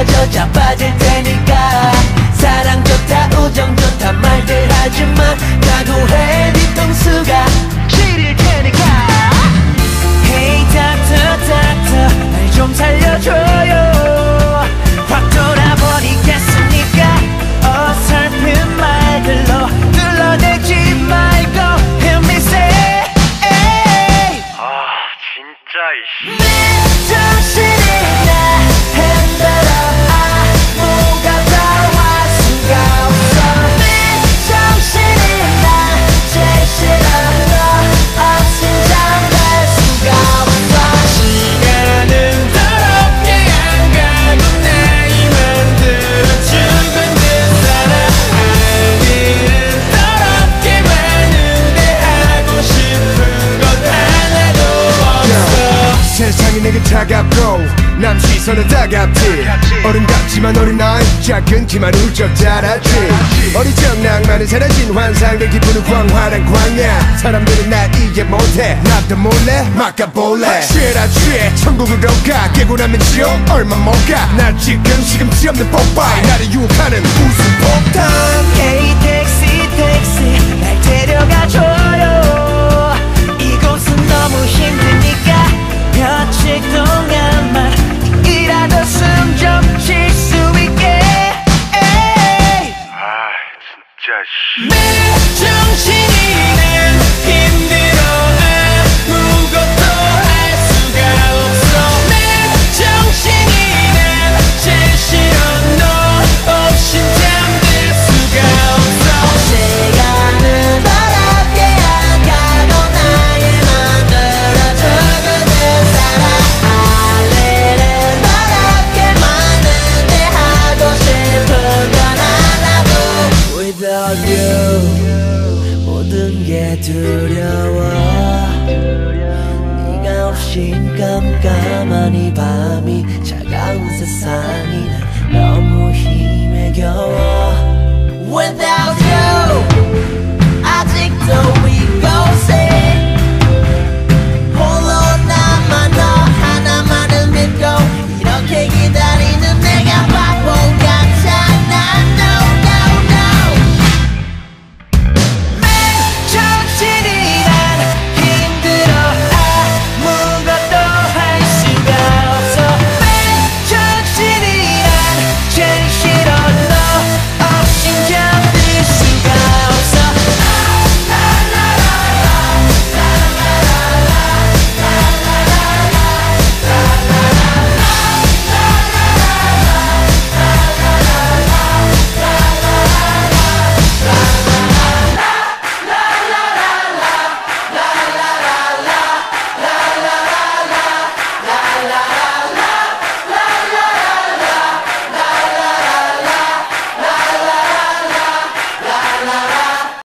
헤어져 자빠질 테니까. 사랑 좋다 우정 좋다 말들 하지마 각오해 뒤통수가 지릴 테니까. Hey doctor doctor 날 좀 살려줘요. 확 돌아버리겠으니까? 어설픈 말들로 눌러대지 말고 Hear me say 정신이 내게 차갑고 남 시선은 따갑지. 어른 같지만 어린 아이 작은 키만 훌쩍 자랐지. 어리적 낭만은 사라진 환상들 기분은 광활한 광야. 사람들은 날 이해 못해. 나도 몰래 막아볼래. 취해라 취해 천국으로 가. 깨고 나면 지옥. 얼마 못가나 지금 시금치 없는 뽀빠이 나를 유혹하는 웃음 폭탄 Man. 두려워. 네가 없인 깜깜한 이 밤이 차가운 세상이 너무 힘에 겨워. Without